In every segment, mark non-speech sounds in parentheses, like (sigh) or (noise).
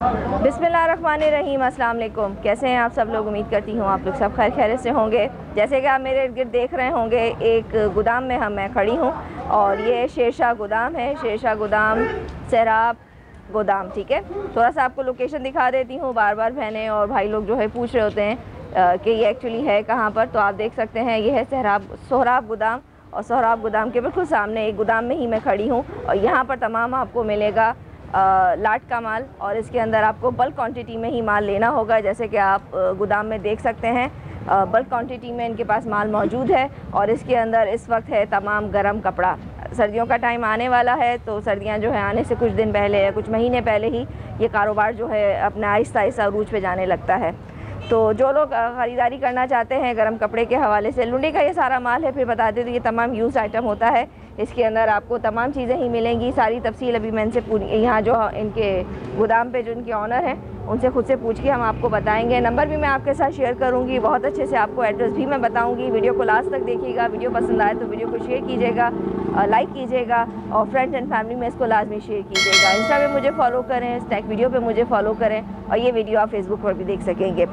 बिसमीम वालेकुम कैसे हैं आप सब लोग? उम्मीद करती हूँ आप लोग सब खैर खैर से होंगे। जैसे कि आप मेरे इर्द गिर्द देख रहे होंगे, एक गोदाम में हम, मैं खड़ी हूँ और ये शेरशाह गोदाम है। शेरशाह गोदाम, सैराब गोदाम, ठीक है? थोड़ा सा आपको लोकेशन दिखा देती हूँ। बार बार बहनें और भाई लोग जो है पूछ रहे होते हैं कि ये एक्चुअली है कहाँ पर? तो आप देख सकते हैं, ये है सहराब सोहराब गोदाम और सोहराब गोदाम के बिल्कुल सामने एक गोदाम में ही मैं खड़ी हूँ और यहाँ पर तमाम आपको मिलेगा लाट का माल और इसके अंदर आपको बल्क क्वांटिटी में ही माल लेना होगा, जैसे कि आप गोदाम में देख सकते हैं। बल्क क्वांटिटी में इनके पास माल मौजूद है और इसके अंदर इस वक्त है तमाम गर्म कपड़ा। सर्दियों का टाइम आने वाला है तो सर्दियाँ जो है, आने से कुछ दिन पहले या कुछ महीने पहले ही ये कारोबार जो है अपना आहिस्ता आहिस्ता अरूज पे जाने लगता है। तो जो लोग ख़रीदारी करना चाहते हैं गर्म कपड़े के हवाले से, लुंडी का ये सारा माल है, फिर बता दें तो ये तमाम यूज़ आइटम होता है। इसके अंदर आपको तमाम चीज़ें ही मिलेंगी। सारी तफसील अभी मैं इनसे पूरी यहाँ जो इनके गोदाम पे जो इनके ऑनर हैं, उनसे खुद से पूछ के हम आपको बताएँगे। नंबर भी मैं आपके साथ शेयर करूँगी। बहुत अच्छे से आपको एड्रेस भी मैं बताऊँगी। वीडियो को लास्ट तक देखिएगा। वीडियो पसंद आए तो वीडियो को शेयर कीजिएगा लाइक कीजिएगा और फ्रेंड्स एंड फैमिली में इसको लाजमी शेयर कीजिएगा। इंस्टा पे मुझे फॉलो करें स्टैक वीडियो पर मुझे फॉलो करें और ये वीडियो आप फेसबुक पर भी देख सकेंगे।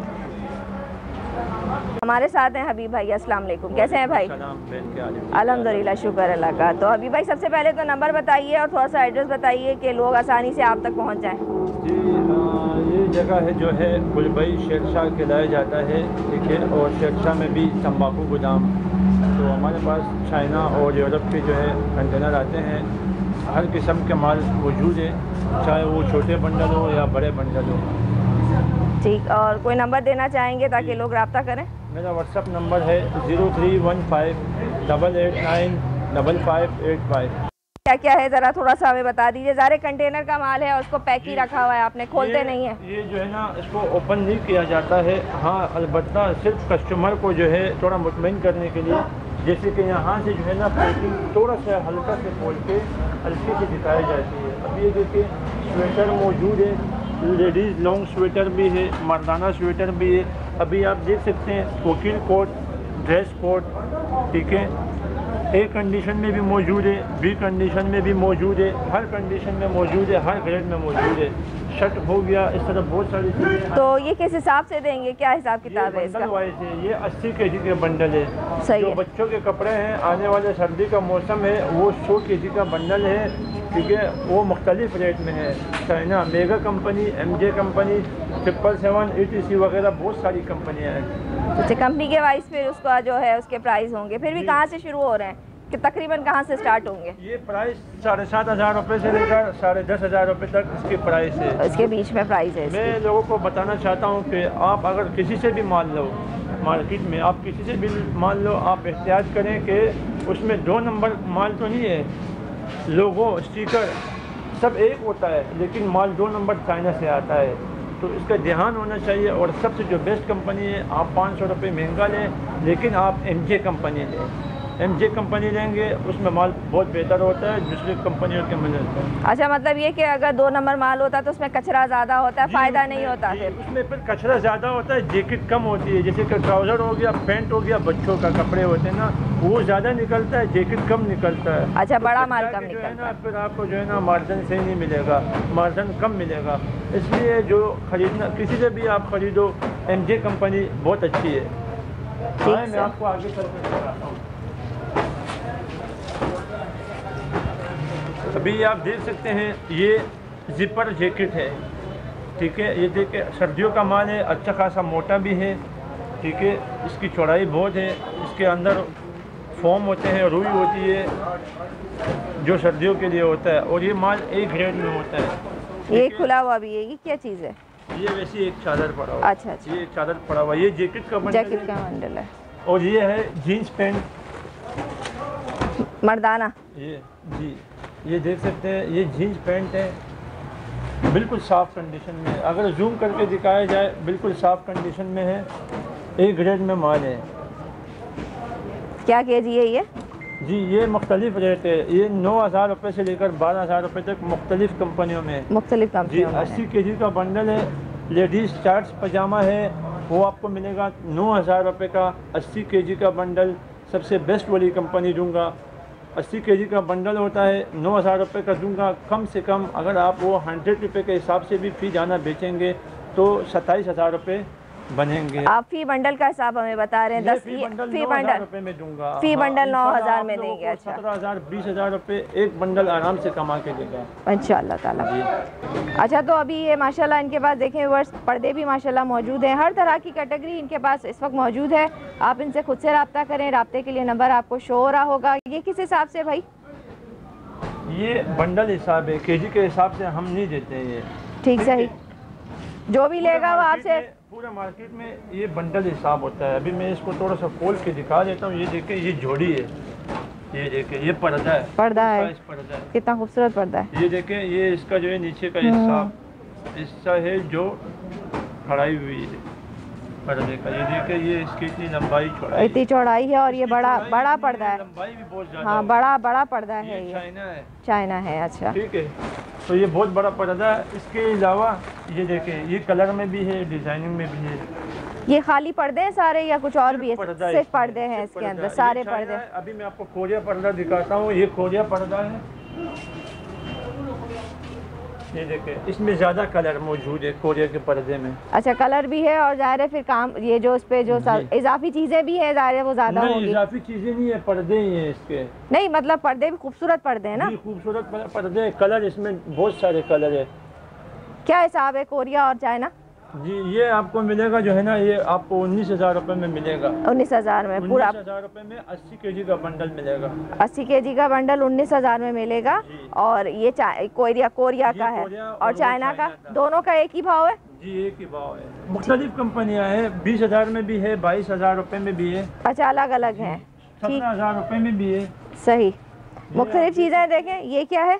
हमारे साथ हैं हबीब भाई अस्सलाम वालेकुम। कैसे हैं भाई? अलहमदिल्ला शुक्र अल्लाह का। तो हबीब भाई सबसे पहले तो नंबर बताइए और थोड़ा सा एड्रेस बताइए कि लोग आसानी से आप तक पहुँच जाएँ। जी ये जगह है जो है गुलबई शेरशाह खिलाया जाता है ठीक है? और शेरशाह में भी तम्बाकू गोदाम। तो हमारे पास चाइना और यूरोप के जो है कंटेनर आते हैं। हर किस्म के माल मौजूद है चाहे वो छोटे बंडल हो या बड़े बंडल हो। ठीक और कोई नंबर देना चाहेंगे ताकि लोग रबता करें? मेरा व्हाट्सअप नंबर है zero three one five double eight nine double five eight five. क्या क्या है? ज़रा थोड़ा सा हमें बता दीजिए। सारे कंटेनर का माल है और उसको पैक ही रखा हुआ है आपने खोलते नहीं है। ये जो है ना इसको ओपन नहीं किया जाता है। हाँ अलबत् सिर्फ़ कस्टमर को जो है थोड़ा मुतमिन करने के लिए। जैसे कि यहाँ से जो है ना पैकिंग थोड़ा सा हल्का से खोल के हल्की से दिखाई जाती है। अब ये देखिए स्वेटर मौजूद है। लेडीज़ लॉन्ग स्वेटर भी है मर्दाना स्वेटर भी है। अभी आप देख सकते हैं वकील कोट ड्रेस कोट ठीक है? ए कंडीशन में भी मौजूद है बी कंडीशन में भी मौजूद है हर कंडीशन में मौजूद है हर ग्रेड में मौजूद है। शर्ट हो गया इस तरह बहुत सारी चीज़ें तो ये किस हिसाब से देंगे? क्या हिसाब किताब है इसका? वाइज है ये अस्सी के जी के बंडल है। सही जो है। बच्चों के कपड़े हैं आने वाले सर्दी का मौसम है वो सौ के जी का बंडल है। ठीक है वो मुख्तलिफ़ रेट में है। China mega company M J company triple seven A T C वगैरह बहुत सारी कंपनियाँ हैं। अच्छा कंपनी के वाइज फिर उसका जो है उसके प्राइस होंगे। फिर भी कहाँ से शुरू हो रहे हैं? कि तकरीबन कहाँ से स्टार्ट होंगे? ये प्राइस साढ़े सात हज़ार रुपये से लेकर साढ़े दस हज़ार रुपये तक इसकी प्राइस है। इसके बीच में प्राइस है मैं लोगों को बताना चाहता हूँ कि आप अगर किसी से भी मान लो मार्केट में आप किसी से भी मान लो आप एहतियात करें कि उसमें दो नंबर माल तो नहीं है। लोगो स्टिकर सब एक होता है, लेकिन माल दो नंबर चाइना से आता है। तो इसका ध्यान होना चाहिए और सबसे जो बेस्ट कंपनी है, आप पाँच सौ रुपये महँगा लें, लेकिन आप एम कंपनी लें। एम जे कंपनी लेंगे उसमें माल बहुत बेहतर होता है दूसरी कंपनियों के मिले अच्छा मतलब ये कि अगर दो नंबर माल होता है तो उसमें कचरा ज़्यादा होता है फ़ायदा नहीं होता फिर? उसमें फिर कचरा ज़्यादा होता है जैकेट कम होती है जैसे कि ट्राउज़र हो गया पैंट हो गया बच्चों का कपड़े होते हैं ना वो ज़्यादा निकलता है जैकेट कम निकलता है। अच्छा तो बड़ा माल कम निकलता है ना फिर आपको जो है ना मार्जिन सही नहीं मिलेगा मार्जिन कम मिलेगा। इसलिए जो खरीदना किसी से भी आप खरीदो एमजे कंपनी बहुत अच्छी है। मैं आपको आगे चल अभी आप देख सकते हैं ये जिपर जैकेट है। ठीक है ये देखिए सर्दियों का माल है अच्छा खासा मोटा भी है। ठीक है इसकी चौड़ाई बहुत है इसके अंदर फॉर्म होते हैं रुई होती है जो सर्दियों के लिए होता है। और ये माल एक ग्रेड में होता है। ये खुला हुआ भी है ये क्या चीज़ है? ये वैसे एक चादर पड़ा हुआ अच्छा अच्छा। ये एक चादर पड़ा हुआ ये जैकेट का जैकेट का बंडल है। और ये है जीन्स पैंट मर्दाना। ये जी। ये देख सकते हैं ये जीन्स पैंट है। बिल्कुल साफ़ कंडीशन में अगर जूम करके दिखाया जाए बिल्कुल साफ़ कंडीशन में है। एक ग्रेड में माल है। क्या के जी है ये? जी ये मुख्तलिफ़ रेट है। ये नौ हज़ार रुपये से लेकर बारह हज़ार रुपये तक मुख्तलिफ़ कंपनियों में मुख्तलिफ़ जी अस्सी के जी का बंडल है। लेडीज़ चार्ट्स पजामा है। वो आपको मिलेगा नौ हज़ार रुपये का। अस्सी के जी का बंडल सबसे बेस्ट वाली कंपनी दूँगा। अस्सी के जी का बंडल होता है, नौ हज़ार रुपये का दूँगा। कम से कम अगर आप वो हंड्रेड रुपये के हिसाब से भी फ़ी जाना बेचेंगे तो सत्ताईस हज़ार रुपये बनेंगे। आप फ़ी बंडल का हिसाब हमें बता रहे हैं दस फ़ी बंडल में दूँगा। फ़ी बंडल नौ हज़ार में देंगे, अच्छा। सत्रह हज़ार बीस हज़ार रुपये एक बंडल आराम से कमा के देगा। इंशाल्लाह ताला। अच्छा तो अभी ये माशाल्लाह इनके पास देखें वर्ष पर्दे भी माशाल्लाह मौजूद हैं। हर तरह की कैटेगरी इनके पास इस वक्त मौजूद है। आप इनसे खुद से रब्ता करें रब्ते के लिए नंबर आपको शो हो रहा होगा। ये किस हिसाब से भाई? ये बंडल हिसाब है केजी के हिसाब से हम नहीं देते हैं ये। ठीक सही। जो भी लेगा वो आपसे पूरा मार्केट में ये बंडल हिसाब होता है। अभी मैं इसको थोड़ा सा खोल के दिखा देता हूँ। ये देखे ये जोड़ी है। ये देखे ये पर्दा है। पर्दा है। पर्दा है। कितना खूबसूरत पर्दा है। ये देखे ये इसका जो है नीचे का हम्म। हिस्सा हिस्सा है जो खड़ाई हुई है। पर्दे का। ये देखें ये इसकी इतनी लंबाई चौड़ाई इतनी चौड़ाई है और ये बड़ा बड़ा पर्दा है। लंबाई भी बहुत ज़्यादा हाँ बड़ा बड़ा पर्दा है ये। चाइना है। चाइना है अच्छा। ठीक है। तो ये बहुत बड़ा पर्दा है। इसके अलावा ये देखें ये कलर में भी है डिज़ाइनिंग में भी है। ये खाली पर्दे हैं सारे या कुछ और भी है? सिर्फ़ पर्दे हैं इसके अंदर सारे पर्दे। अभी मैं आपको खोजिया पर्दा दिखाता हूँ। ये खोजिया पर्दा है। ये देखें इसमें ज़्यादा कलर मौजूद है कोरिया के पर्दे में। अच्छा कलर भी है और ज़ाहिर है फिर काम ये जो उस पे जो इजाफी चीज़ें भी है ज़ाहिर है वो ज़्यादा नहीं इजाफी चीज़ें नहीं है पर्दे ही हैं इसके। नहीं मतलब पर्दे भी खूबसूरत पर्दे हैं ना? खूबसूरत पर्दे कलर इसमें बहुत सारे कलर है। क्या हिसाब है कोरिया और चाइना? जी ये आपको मिलेगा जो है ना ये आपको उन्नीस हज़ार रुपये में मिलेगा। उन्नीस हज़ार में पूरा हज़ार रुपये में अस्सी के जी का बंडल मिलेगा। अस्सी के जी का बंडल उन्नीस हज़ार में मिलेगा और ये कोरिया कोरिया का है और और चाइना का दोनों का एक ही भाव है? जी एक ही भाव है। मुख्तलिफ़ कंपनियाँ हैं बीस हज़ार में भी है बाईस हज़ार रुपये में भी है। अच्छा अलग अलग है। सत्रह हज़ार रुपये में भी है। सही। मुख्तलिफ़ चीज़ें देखें ये क्या है?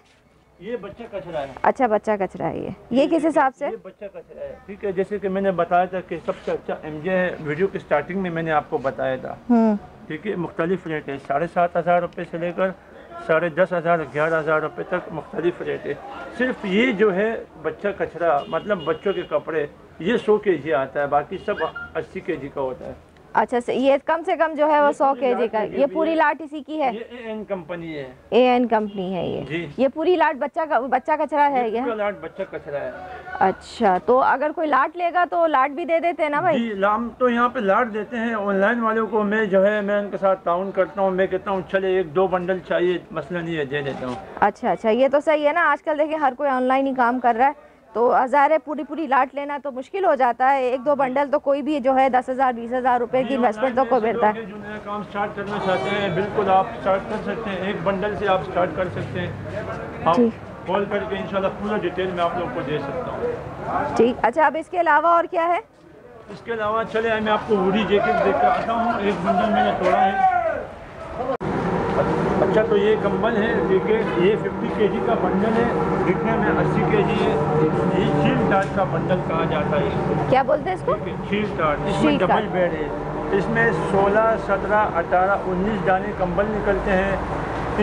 ये बच्चा कचरा है। अच्छा बच्चा कचरा है ये। ये किस हिसाब से? ये बच्चा कचरा है। ठीक है जैसे कि मैंने बताया था कि सबसे अच्छा एम जे है। वीडियो की स्टार्टिंग में मैंने आपको बताया था। हम्म। ठीक है मुख्तलिफ़ रेट है। साढ़े सात हज़ार रुपये से लेकर साढ़े दस हज़ार ग्यारह हज़ार रुपये तक मुख्तलिफ़ रेट है। सिर्फ़ ये जो है बच्चा कचरा मतलब बच्चों के कपड़े ये सौ के जी आता है बाकी सब अस्सी के जी का होता है। अच्छा से ये कम से कम जो है वो सौ के जी का ये पूरी लाट इसी की है। ये ए एन कंपनी है। ए एन कंपनी है ये। ये पूरी लाट बच्चा का बच्चा कचरा है ये लाट बच्चा कचरा है। अच्छा तो अगर कोई लाट लेगा तो लाट भी दे देते हैं ना भाई? लाम तो यहाँ पे लाट देते हैं। ऑनलाइन वालों को मैं जो है मैं उनके साथ ताउन करता हूँ। मैं कहता हूँ चले एक दो बंडल चाहिए मसला नहीं है दे देता हूँ। अच्छा अच्छा ये तो सही है ना। आजकल देखिए हर कोई ऑनलाइन ही काम कर रहा है। तो हज़ार है पूरी पूरी लाट लेना तो मुश्किल हो जाता है। एक दो बंडल तो कोई भी जो है दस हज़ार बीस हज़ार रुपए की इन्वेस्टमेंट तो कोई बेरता है। जो नया काम स्टार्ट करना चाहते हैं बिल्कुल आप स्टार्ट कर सकते हैं। एक बंडल से आप स्टार्ट कर सकते हैं। आप कॉल करके इंशाल्लाह पूरा डिटेल में आप लोग को दे सकता हूँ। ठीक अच्छा अब इसके अलावा और क्या है? इसके अलावा चले मैं आपको वुडी जैकेट देख कर आता हूँ। एक बंडल मैंने तोड़ा है। अच्छा तो ये कंबल है है ये 50 केजी का बंडल है दिखने में 80 केजी है ये शील टाट का बंडल कहा जाता है। क्या बोलते हैं इसको? शील टाट इसमें डबल बेड है। इसमें 16 17 18 19 दाने कंबल निकलते हैं।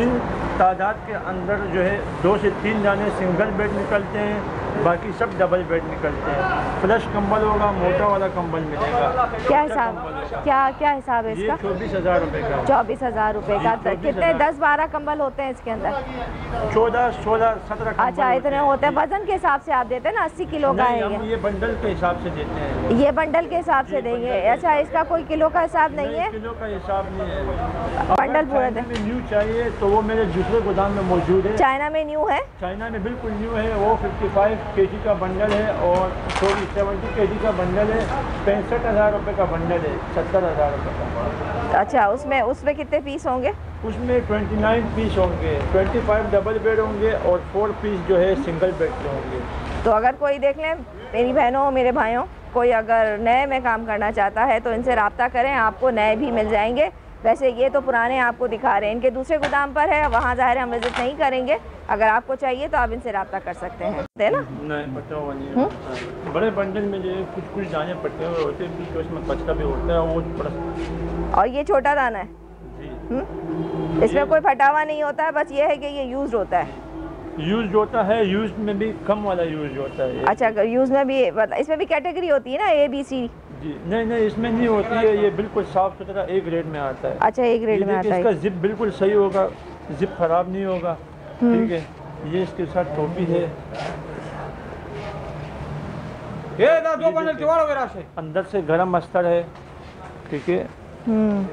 इन तादाद के अंदर जो है दो से तीन दाने सिंगल बेड निकलते हैं। बाकी सब डबल बेड निकलते हैं। फ्लश कंबल होगा मोटा वाला कंबल मिलेगा। क्या अच्छा हिसाब क्या क्या हिसाब है इसका? चौबीस हज़ार रुपये का। चौबीस हज़ार रुपए का। कितने दस बारह कंबल होते हैं इसके अंदर? चौदह सोलह सत्रह अच्छा इतने होते हैं। वज़न के हिसाब से आप देते हैं ना? अस्सी किलो का है ये। बंडल के हिसाब से देते हैं। ये बंडल के हिसाब से देंगे। अच्छा इसका कोई किलो का हिसाब नहीं है? किलो का हिसाब नहीं है। बंडल पूरा दे- न्यू चाहिए तो वो मेरे दूसरे गोदाम में मौजूद है। चाइना में न्यू है? चाइना में बिल्कुल न्यू है वो 55 केजी का बंडल है और सॉरी 70 केजी का बंडल है। पैंसठ हज़ार रुपये का बंडल है सत्तर हज़ार रुपये का। अच्छा उसमें उसमें कितने पीस होंगे? उसमें 29 पीस होंगे 25 डबल बेड होंगे और फोर पीस जो है सिंगल बेड के होंगे। तो अगर कोई देख लें मेरी बहनों मेरे भाइयों कोई अगर नए में काम करना चाहता है तो इनसे रब्ता करें आपको नए भी मिल जाएँगे। वैसे ये तो पुराने आपको दिखा रहे हैं। इनके दूसरे गोदाम पर है वहाँ ज़ाहिर है हम विज़िट नहीं करेंगे। अगर आपको चाहिए तो आप इनसे रब्ता कर सकते हैं। है ना? नहीं पट्टा हुआ नहीं है। हाँ। बड़े बंडल में जो कुछ कुछ दाने पट्टे हुए होते हैं उसमें कचरा भी होता है वो और ये छोटा दाना है? जी। हम्म? इसमें कोई फटावा नहीं होता है बस ये है कि ये यूज़ होता है। यूज़ होता है यूज़ में भी कम वाला यूज़ होता है अच्छा यूज़ में भी मतलब इसमें भी कैटेगरी होती है ना ए बी सी जी नहीं नहीं इसमें नहीं होती है ये बिल्कुल साफ़ सुथरा एक ग्रेड में आता है। अच्छा एक ग्रेड में आता इसका जिप बिल्कुल सही होगा जिप खराब नहीं होगा ठीक है? ये इसके साथ टोपी है। ये दा दो बंडल किवाड़ो मेरा से अंदर से गर्म अस्तर है ठीक है? हम्म।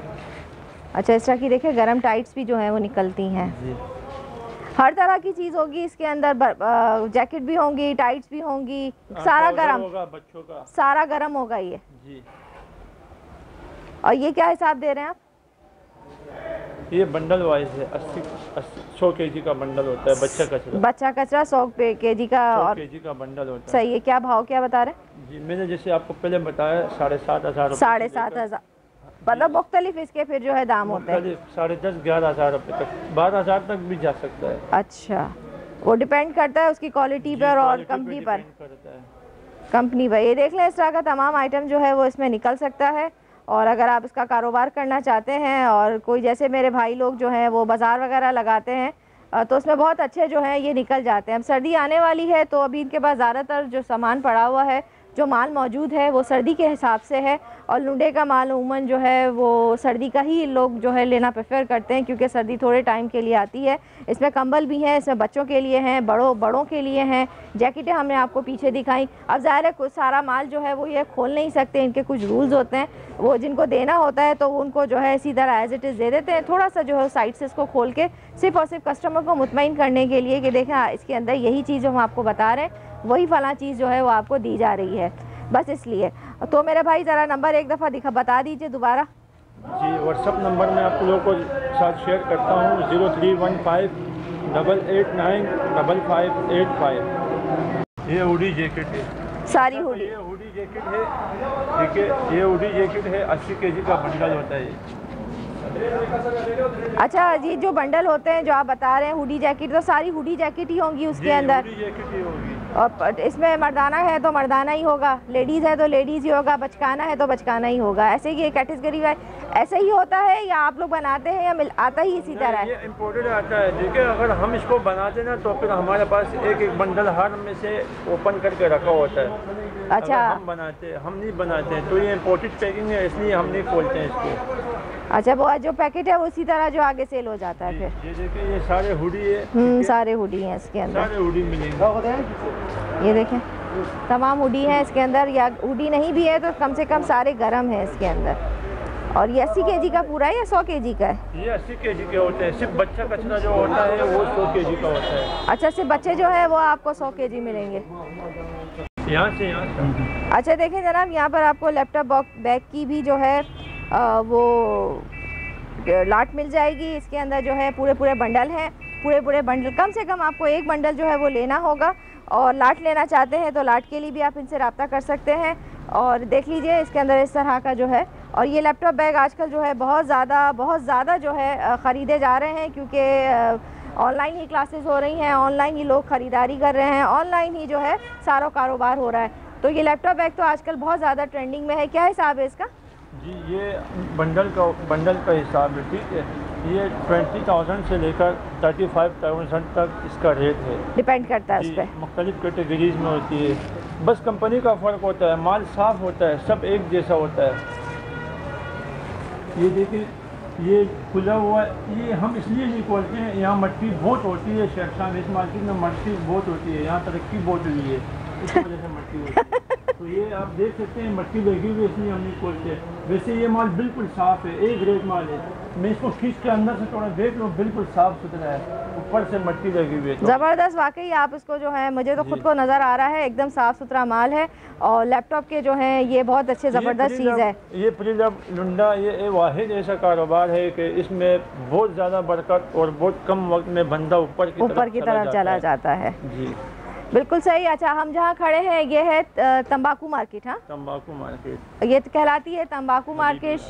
अच्छा इस तरह की देखिए गरम टाइट्स भी जो है वो निकलती हैं। जी। हर तरह की चीज़ होगी इसके अंदर जैकेट भी होंगी टाइट्स भी होंगी सारा ट्राउज़र गरम। होगा बच्चों का। सारा गरम होगा ये। जी। और ये क्या हिसाब दे रहे हैं आप? ये बंडल वाइज है अस्सी सौ के जी का बंडल होता है बच्चा कचरा। बच्चा कचरा सौ के जी का और के जी का बंडल होता है। सही है क्या भाव क्या बता रहे हैं? जी मैंने जैसे आपको पहले बताया साढ़े सात हज़ार साढ़े सात हज़ार। मतलब मुख्तलिफ़ इसके फिर जो है दाम होते हैं। साढ़े दस ग्यारह हज़ार रुपये तक बारह हज़ार तक भी जा सकता है। अच्छा वो डिपेंड करता है उसकी क्वालिटी पर और कंपनी पर। कंपनी पर। ये देख लें इस तरह का तमाम आइटम जो है वो इसमें निकल सकता है। और अगर आप इसका कारोबार करना चाहते हैं और कोई जैसे मेरे भाई लोग जो हैं वो बाज़ार वगैरह लगाते हैं तो उसमें बहुत अच्छे जो हैं ये निकल जाते हैं। अब सर्दी आने वाली है तो अभी इनके पास ज़्यादातर जो सामान पड़ा हुआ है जो माल मौजूद है वो सर्दी के हिसाब से है और लुंडे का माल उमूमन जो है वो सर्दी का ही लोग जो है लेना प्रेफर करते हैं क्योंकि सर्दी थोड़े टाइम के लिए आती है। इसमें कंबल भी हैं इसमें बच्चों के लिए हैं बड़ों बड़ों के लिए हैं। जैकेटें हमने आपको पीछे दिखाई। अब ज़ाहिर है कुछ सारा माल जो है वो ये खोल नहीं सकते इनके कुछ रूल्स होते हैं। वो जिनको देना होता है तो उनको जो है इसी तरह एज इट इज़ दे देते हैं। थोड़ा सा जो है साइड से इसको खोल के सिर्फ़ और सिर्फ़ कस्टमर को मुतमिन करने के लिए कि देखें हाँ, इसके अंदर यही चीज़ हम आपको बता रहे हैं। वही फला चीज़ जो है वो आपको दी जा रही है। बस इसलिए। तो मेरे भाई ज़रा नंबर एक दफ़ा दिखा बता दीजिए दोबारा। जी व्हाट्सअप नंबर मैं आप लोगों को साथ शेयर करता हूँ zero three one five double eight nine double five eight five. ये हुडी जैकेट है। सारी हुडी। ये हुडी जैकेट है ठीक है ये हुडी जैकेट है अस्सी के जी का बंडल होता है अच्छा जी जो बंडल होते हैं जो आप बता रहे हैं हुडी जैकेट तो सारी हुडी जैकेट ही होंगी उसके अंदर? हुडी जैकेट ही होगी। और इसमें मर्दाना है तो मर्दाना ही होगा। लेडीज़ है तो लेडीज़ ही होगा। बचकाना है तो बचकाना ही होगा। ऐसे ही कैटेगरी का ऐसे ही होता है या आप लोग बनाते हैं या मिल आता ही इसी तरह है? ये इम्पोर्टेड आता है। देखिए अगर हम इसको बनाते ना तो फिर हमारे पास एक एक बंडल हर में से ओपन करके रखा होता है। अच्छा। हम बनाते हैं हम नहीं बनाते तो ये इम्पोर्टेड पैकिंग है इसलिए हम नहीं खोलते हैं इसको। अच्छा वो जो पैकेट है वो इसी तरह जो आगे सेल हो जाता है फिर। ये देखिए ये सारे हुडी है हम्म सारे हुडी हैं इसके अंदर। सारे हुडी मिलेंगे। ये देखें तमाम हुडी हैं इसके अंदर या हुडी नहीं भी है तो कम से कम सारे गर्म हैं इसके अंदर। और ये अस्सी के जी का पूरा है या सौ के जी का है? ये अस्सी के जी के होते हैं सिर्फ़ बच्चा कचरा जो होता है वो सौ के जी का होता है। अच्छा सिर्फ़ बच्चे जो है वो आपको सौ के जी मिलेंगे। यहाँ से यहाँ से। अच्छा देखें जनाब यहाँ पर आपको लैपटॉप बॉक्स बैग की भी जो है वो लाट मिल जाएगी। इसके अंदर जो है पूरे पूरे बंडल हैं। पूरे पूरे बंडल कम से कम आपको एक बंडल जो है वो लेना होगा। और लाट लेना चाहते हैं तो लाट के लिए भी आप इनसे रब्ता कर सकते हैं। और देख लीजिए, इसके अंदर इस तरह का जो है। और ये लैपटॉप बैग आजकल जो है बहुत ज़्यादा बहुत ज़्यादा जो है ख़रीदे जा रहे हैं क्योंकि ऑनलाइन ही क्लासेस हो रही हैं। ऑनलाइन ही लोग ख़रीदारी कर रहे हैं। ऑनलाइन ही जो है सारा कारोबार हो रहा है। तो ये लैपटॉप बैग तो आजकल बहुत ज़्यादा ट्रेंडिंग में है। क्या हिसाब है इसका? जी ये बंडल का बंडल का हिसाब है ठीक है। ये ट्वेंटी थाउज़ेंड से लेकर थर्टी फाइव थाउज़ेंड तक इसका रेट है। डिपेंड करता है उस पर मुख्तलिफ़ कैटेगरीज में होती है। बस कंपनी का फ़र्क होता है माल साफ़ होता है सब एक जैसा होता है। ये देखिए ये खुला हुआ ये हम इसलिए नहीं खोलते हैं यहाँ मट्टी बहुत होती है शेरशान इस मार्केट में मट्टी बहुत होती है यहाँ तरक्की बहुत हुई है। इस वजह से मट्टी होती है। (laughs) तो ये आप देख सकते हैं मट्टी लगी हुई इसलिए हम नहीं खोलते वैसे ये माल बिल्कुल साफ़ है एक ग्रेड माल है। मैं इसको खींच के अंदर से थोड़ा देख लो बिल्कुल साफ़ सुथरा है ऊपर से मट्टी लगी हुई है। तो ज़बरदस्त वाकई आप इसको जो है मुझे तो खुद को नज़र आ रहा है एकदम साफ़ सुथरा माल है और लैपटॉप के जो है ये बहुत अच्छे ज़बरदस्त चीज़ है। ये प्रिलब लुंडा ये वाहिद ऐसा कारोबार है कि इसमें बहुत ज़्यादा बरकत और बहुत कम वक्त में बंदा ऊपर की ऊपर की तरफ़ चला जाता है। जी। बिल्कुल सही। अच्छा हम जहाँ खड़े हैं ये है तंबाकू मार्केट हाँ? तंबाकू मार्केट। ये तो कहलाती है तंबाकू मार्केट।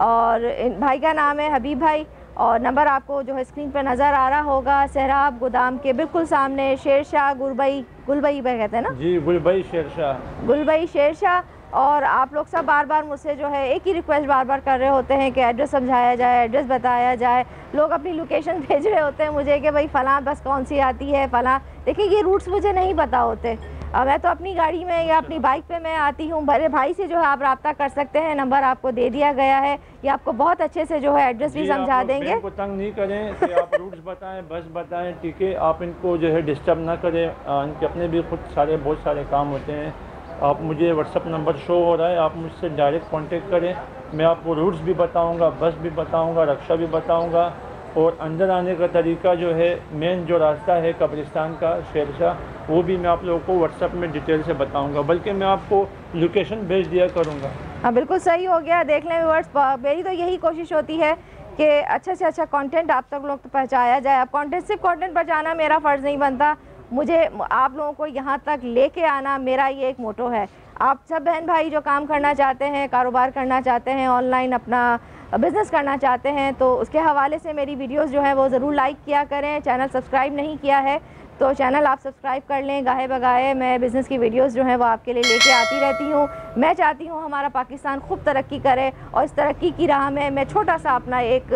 और भाई का नाम है हबीब भाई। और नंबर आपको जो है स्क्रीन पर नज़र आ रहा होगा सहराब गोदाम के बिल्कुल सामने शेरशाह गुरबई गुलबई भाई कहते हैं ना? जी गुलबई शेरशाह। गुलबई शेरशाह। और आप लोग सब बार बार मुझसे जो है एक ही रिक्वेस्ट बार बार कर रहे होते हैं कि एड्रेस समझाया जाए एड्रेस बताया जाए। लोग अपनी लोकेशन (laughs) भेज रहे होते हैं मुझे कि भाई फ़लाँ बस कौन सी आती है फ़लाँ। देखिए ये रूट्स मुझे नहीं पता होते। अ, मैं तो अपनी गाड़ी में या अपनी बाइक पे मैं आती हूँ। बड़े भाई से जो है आप रब्ता कर सकते हैं। नंबर आपको दे दिया गया है। ये आपको बहुत अच्छे से जो है एड्रेस भी समझा देंगे। को तंग नहीं करें कि आप रूट्स बताएँ बस बताएँ ठीक है आप इनको जो है डिस्टर्ब ना करें। इनके अपने भी खुद सारे बहुत सारे काम होते हैं। आप मुझे व्हाट्सअप नंबर शो हो रहा है, आप मुझसे डायरेक्ट कांटेक्ट करें। मैं आपको रूट्स भी बताऊँगा बस भी बताऊँगा, रक्षा भी बताऊँगा और अंदर आने का तरीका जो है मेन जो रास्ता है कब्रिस्तान का, शेरशाह, वो भी मैं आप लोगों को व्हाट्सअप में डिटेल से बताऊँगा। बल्कि मैं आपको लोकेशन भेज दिया करूँगा। हाँ बिल्कुल सही हो गया। देख लें व्यूअर्स मेरी तो यही कोशिश होती है कि अच्छे से अच्छा कंटेंट आप तक लोग तो पहुँचाया जाए। अब कंटेंट सिर्फ़ कंटेंट पहुँचाना मेरा फ़र्ज़ नहीं बनता। मुझे आप लोगों को यहाँ तक लेके आना मेरा ये एक मोटो है। आप सब बहन भाई जो काम करना चाहते हैं, कारोबार करना चाहते हैं, ऑनलाइन अपना बिज़नेस करना चाहते हैं तो उसके हवाले से मेरी वीडियोस जो हैं वो ज़रूर लाइक किया करें। चैनल सब्सक्राइब नहीं किया है तो चैनल आप सब्सक्राइब कर लें। गाहे बगाए मैं बिज़नेस की वीडियोस जो हैं वो आपके लिए लेके आती रहती हूँ। मैं चाहती हूँ हमारा पाकिस्तान खूब तरक्की करे और इस तरक्की की राह में मैं छोटा सा अपना एक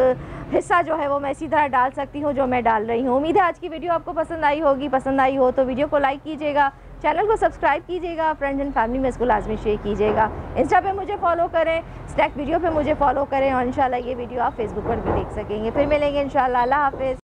हिस्सा जो है वो मैं इसी तरह डाल सकती हूँ जो मैं डाल रही हूँ। उम्मीद है आज की वीडियो आपको पसंद आई होगी। पसंद आई हो तो वीडियो को लाइक कीजिएगा, चैनल को सब्सक्राइब कीजिएगा फ्रेंड्स एंड फैमिली में इसको लाजमी शेयर कीजिएगा। इंस्टा पे मुझे फॉलो करें स्टैक वीडियो पे मुझे फॉलो करें और इंशाल्लाह ये वीडियो आप फेसबुक पर भी देख सकेंगे। फिर मिलेंगे इंशाल्लाह। अल्लाह हाफिज़।